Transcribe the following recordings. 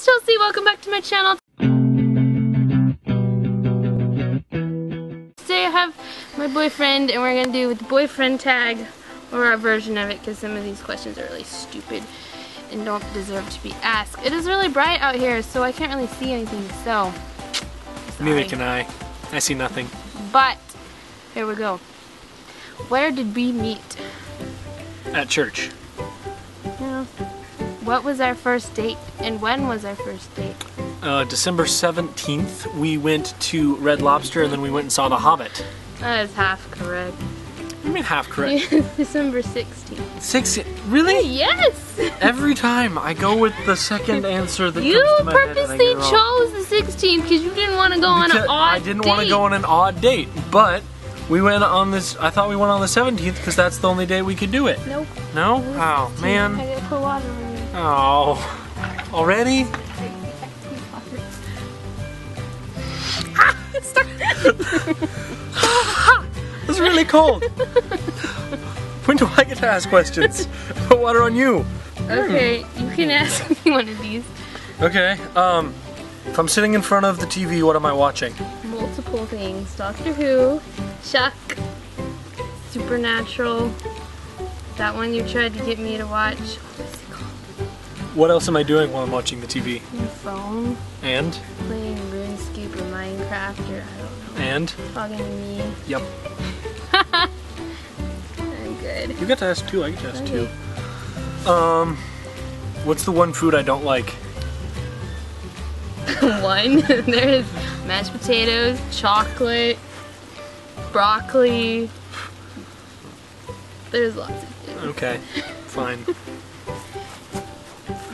it's Chelsea. Welcome back to my channel. Today I have my boyfriend and we're going to do the boyfriend tag or our version of it because some of these questions are really stupid and don't deserve to be asked. It is really bright out here so I can't really see anything so. Neither sorry. can I. I see nothing. But, here we go. Where did we meet? At church. Yeah. What was our first date and when was our first date? Uh, December 17th, we went to Red Lobster and then we went and saw The Hobbit. That is half correct. I mean, half correct. December 16th. Six. Really? Yes! Every time I go with the second answer that You comes to my head and I purposely chose the 16th because you didn't want to go on an Because odd I didn't want to go on an odd date, but we went on this. I thought we went on the 17th because that's the only day we could do it. Nope. No? Wow, Oh 16th. I man. gotta put water on you. Oh. Already? It's really cold. when do I get to ask questions? Put water on you. Okay, you can ask me one of these. Okay. Um, if I'm sitting in front of the TV, what am I watching? Multiple things. Doctor Who, Chuck, Supernatural, that one you tried to get me to watch. What was it called? What else am I doing while I'm watching the TV? Your phone, And playing RuneScape or Minecraft or I don't know. and Talking me. yep. I'm good. You got to ask two. I get to ask Okay. two. Um, what's the one food I don't like? one. There's mashed potatoes, chocolate, broccoli. There's lots of food. Okay, fine.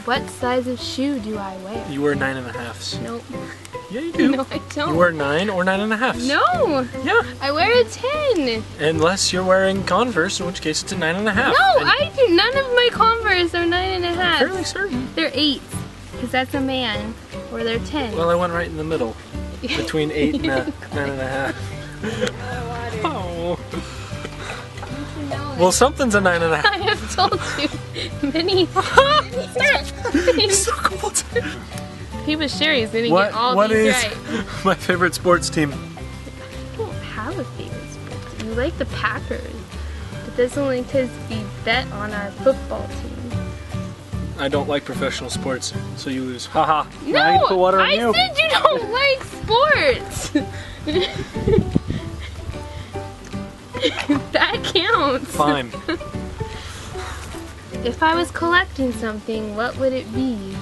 What size of shoe do I wear? You wear nine and a halfs. Nope. Yeah, you do. No, I don't. You wear nine or nine and a halfs. no, Yeah, I wear a 10. unless you're wearing Converse, in which case it's a nine and a half. No, And I do. None of my Converse are nine and a half. I'm fairly certain. They're eights, because that's a man. Or they're 10. Well, I went right in the middle, between eight and a nine and a half. Oh. Well, something's a nine and a half. I have told you many, many So cold. People Sherry's gonna What? get all What these is right. my favorite sports team? I don't have a favorite sport. You like the Packers, but that's only because we bet on our football team. I don't like professional sports, so you lose. Haha. No, I put water on I you. said you don't like sports. that counts. Fine. If I was collecting something, what would it be?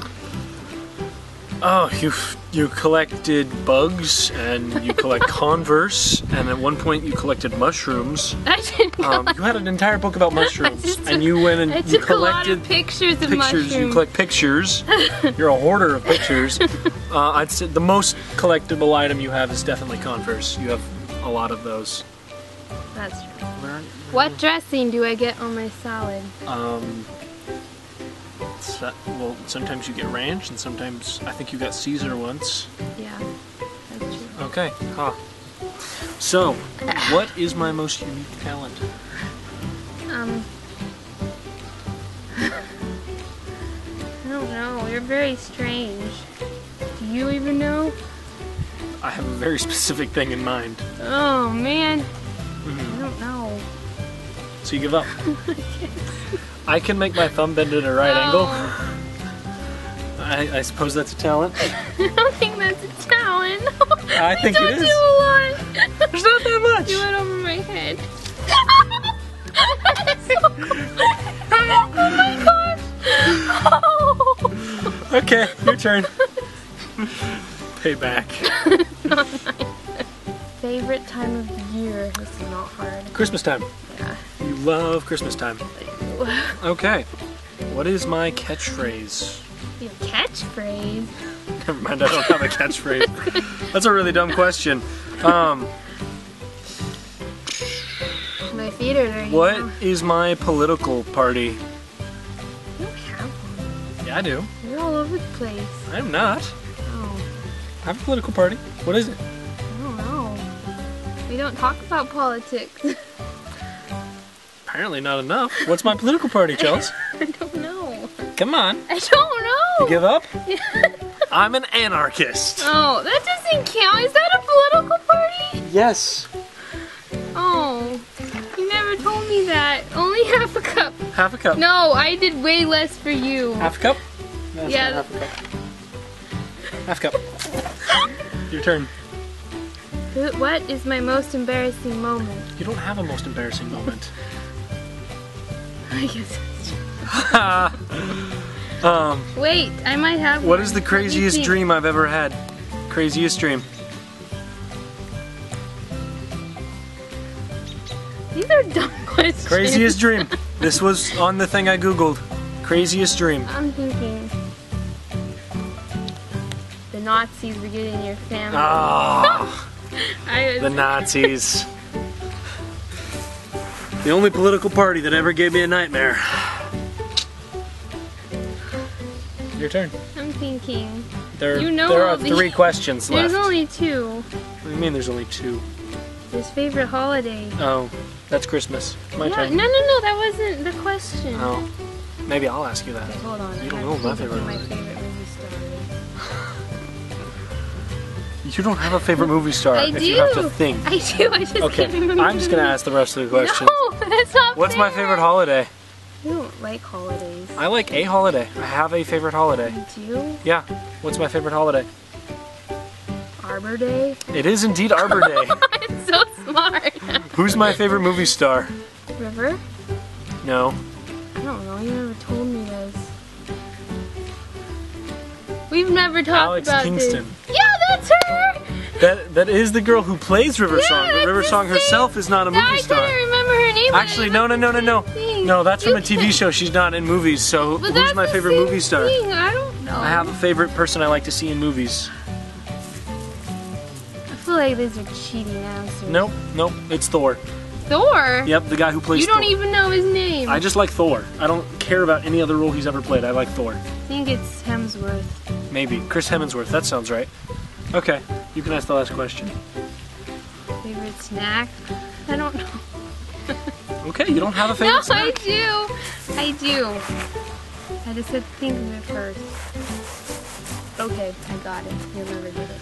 Oh, you you collected bugs and you collect Converse, and at one point you collected mushrooms. I didn't Um, you had an entire book about mushrooms, just and you went and I you took a lot collected of pictures of pictures. mushrooms. You collect pictures. You're a hoarder of pictures. Uh, I'd say the most collectible item you have is definitely Converse. You have a lot of those. That's true. What dressing do I get on my salad? Um, so- well, sometimes you get ranch, and sometimes I think you got Caesar once. Yeah, that's true. Okay. Huh. So, what is my most unique talent? Um, I don't know. You're very strange. Do you even know? I have a very specific thing in mind. Oh man, you give up. I can make my thumb bend at a right angle. Oh, I, I suppose that's a talent. I don't think that's a talent. I think it is. do a lot. There's not that much. do it over my head. oh my gosh! Oh. Okay, your turn. Payback. Favorite time of year? Is not hard. Christmas time. Yeah. You love Christmas time. Okay. What is my catchphrase? Your catchphrase. Never mind, I don't have a catchphrase. That's a really dumb question. Um, My feet are dirty. what now. is my political party? You don't have one. Yeah, I do. You're all over the place. I'm not. Oh, I have a political party. What is it? I don't know. We don't talk about politics. Apparently not enough. What's my political party, Chels? I don't know. Come on. I don't know. You give up? I'm an anarchist. Oh, that doesn't count. Is that a political party? Yes. Oh, you never told me that. Only half a cup. Half a cup. No, I did way less for you. Half a cup? No, Yeah. half a cup. Half cup. Your turn. What is my most embarrassing moment? You don't have a most embarrassing moment. I guess. that's true. um, Wait, I might have. what one. is the craziest dream I've ever had? Craziest dream. These are dumb questions. Craziest dream. This was on the thing I googled. Craziest dream. I'm thinking. The Nazis were getting your family. I was, the Nazis. The only political party that ever gave me a nightmare. Your turn. I'm thinking. There, You know there are the- three questions There's left. only two. What do you mean there's only two? His favorite holiday. Oh, that's Christmas. My Yeah, no, turn. no, no, that wasn't the question. Oh, maybe I'll ask you that. Okay, hold on. You don't know to my favorite of You don't have a favorite movie star I if do. you have to think. I do. I just Okay. I'm just gonna ask the rest of the questions. No, that's not What's my favorite holiday? You don't like holidays. I like a holiday. I have a favorite holiday. Do? Yeah. What's my favorite holiday? Arbor Day. It is indeed Arbor Day. it's so smart. Who's my favorite movie star? River. No. I don't know. You never told me this. We've never talked Alex about Kingston. this. Yeah, that's her. That that is the girl who plays River Yeah, Song, but River Song herself is not a movie I star. couldn't remember her name. Actually, no, no, no, no, no. No, that's from a TV show. She's not in movies. So But who's my favorite movie star? thing. I don't know. I have a favorite person I like to see in movies. I feel like these are cheating answers. Nope, nope. It's Thor. Thor. Yep, the guy who plays You don't Thor. even know his name. I just like Thor. I don't care about any other role he's ever played. I like Thor. I think it's Hemsworth. Maybe. Chris Hemsworth. That sounds right. Okay, you can ask the last question. Favorite snack? I don't know. Okay, you don't have a favorite No, favorite I do. I do. I just had to think of it first. Okay, I got it. You'll never get it.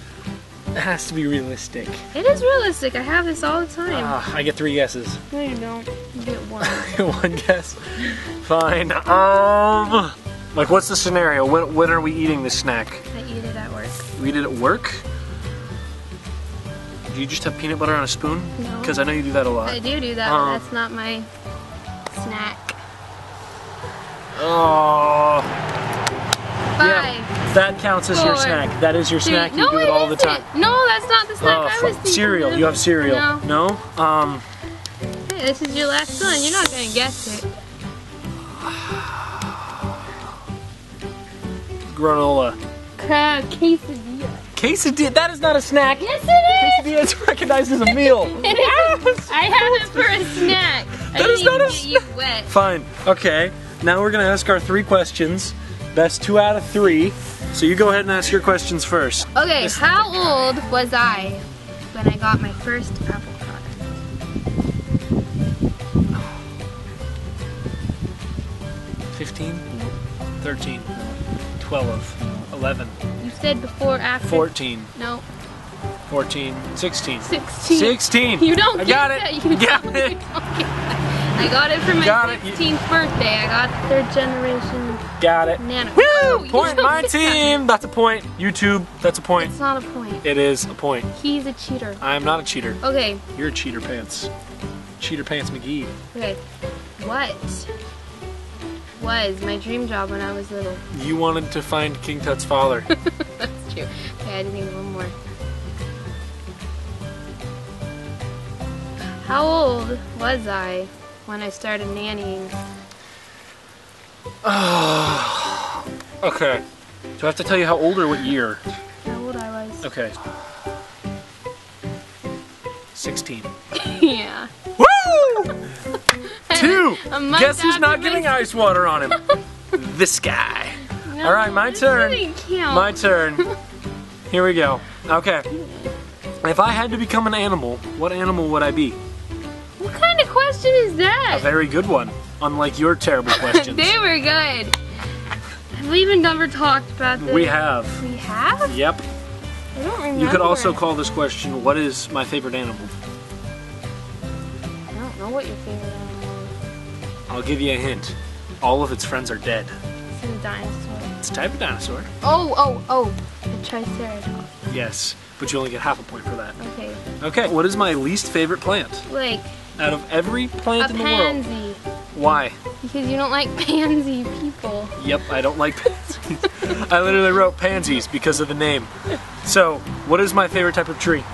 It has to be realistic. It is realistic. I have this all the time. Ah, I get three guesses. no, you don't. You get one. One guess. Fine. Um, like, what's the scenario? When, when are we eating this snack? I eat it at work. We eat it at work? Do you just have peanut butter on a spoon? No. Because I know you do that a lot. I do do that, but that's not my snack. Oh, Five. yeah. That counts as your snack. That is your three- snack. You no, do it all the isn't. time. No, that's not the snack Oh, I was thinking cereal. of. You have cereal. No. No? Um, Hey, this is your last one. You're not gonna guess it. granola. Crab quesadilla. Quesadilla. That is not a snack. Yes, it is. Quesadilla is recognized as a meal. It is. I have it for a snack. I That is didn't a even get you wet. Fine. Okay. Now we're gonna ask our three questions. Best two out of three. So you go ahead and ask your questions first. Okay, This- how old was I when I got my first Apple product? 15, 13, 12, 11, You said before, after. 14, No, 14, 16. 16. 16. You don't I get got that. it. You got don't, it. you don't get that. I got it for my Got it. Birthday. I got third generation Got it. nano. Woo! Point my team. That's a point. YouTube. That's a point. It's not a point. It is a point. He's a cheater. I am not a cheater. Okay, You're a cheater pants. Cheater pants McGee. okay. What was my dream job when I was little? You wanted to find King Tut's father. That's true. Okay, I need one more. How old was I when I started nannying? okay. Do I have to tell you how old or what year? How old I was? Okay. 16. yeah. Two! Guess who's not getting ice water on him? this guy. No, All right, my turn. My turn. Here we go. Okay. If I had to become an animal, what animal would I be? What kind of question is that? A very good one, unlike your terrible questions. they were good. Have we even never talked about this? We have. We have? Yep. I don't remember. You could also call this question, what is my favorite animal? I don't know what your favorite animal I'll give you a hint. All of its friends are dead. It's a dinosaur. It's a type of dinosaur. Oh, oh, oh. The Triceratops. Yes, but you only get half a point for that. Okay. Okay, what is my least favorite plant? Like Out of every plant in the world. pansy. Why? Because you don't like pansy people. Yep, I don't like pansies. I literally wrote pansies because of the name. So, what is my favorite type of tree?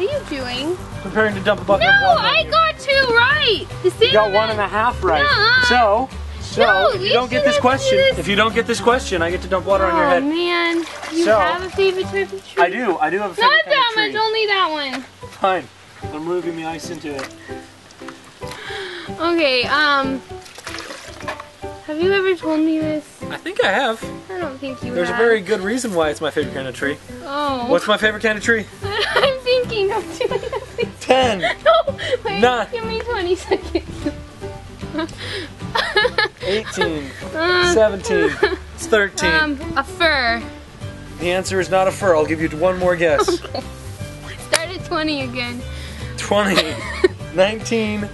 What are you doing? Preparing to dump a bucket No, of water. on I got two right. The same You got one amount- and a half right. Nuh-uh. So, so No, if you you don't get this question, this. if you don't get this question, I get to dump water on your head. Oh man, you So- have a favorite type of tree? I do. I do have a favorite Not kind that of tree. much, only that one. Fine. I'm moving the ice into it. Okay, um, have you ever told me this? I think I have. I don't think you There's a very good reason why it's my favorite kind of tree. Oh. What's my favorite kind of tree? I'm thinking of doing this. Ten. No, wait, Nine. give me 20 seconds. 18. Uh, 17. It's 13. um, a fir. the answer is not a fir. I'll give you one more guess. Start at 20 again. 20. 19.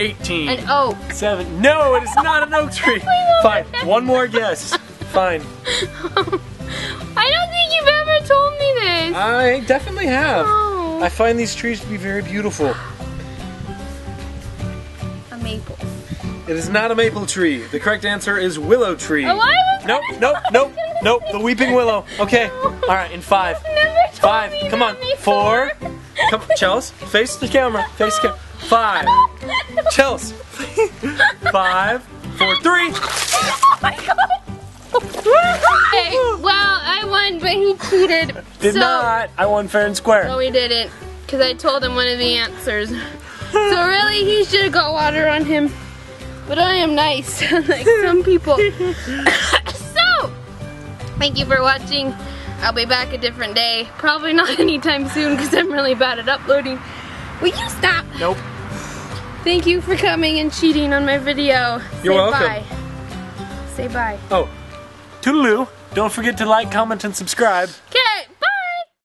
18. An oak. 7. No, it is not an oak tree. Fine. One more guess. Fine. I don't think you've ever told me this. I definitely have. Oh. I find these trees to be very beautiful. A maple. It is not a maple tree. The correct answer is willow tree. Oh, I Nope, nope, nope, nope. The weeping willow. Okay. All right, in five. You've never told Five. me Come on. before. Four. Come, Chels, face the camera. Face the camera. Five. Chels. Five, four, three. Oh my god. hey, well, I won, but he cheated. Did so, not. I won fair and square. No, he didn't. Because I told him one of the answers. So really, he should have got water on him. But I am nice, like some people. so, thank you for watching. I'll be back a different day. Probably not anytime soon because I'm really bad at uploading. Will you stop? Nope. Thank you for coming and cheating on my video. You're Say welcome. Bye. Say bye. Oh. Toodaloo. Don't forget to like, comment, and subscribe. Okay.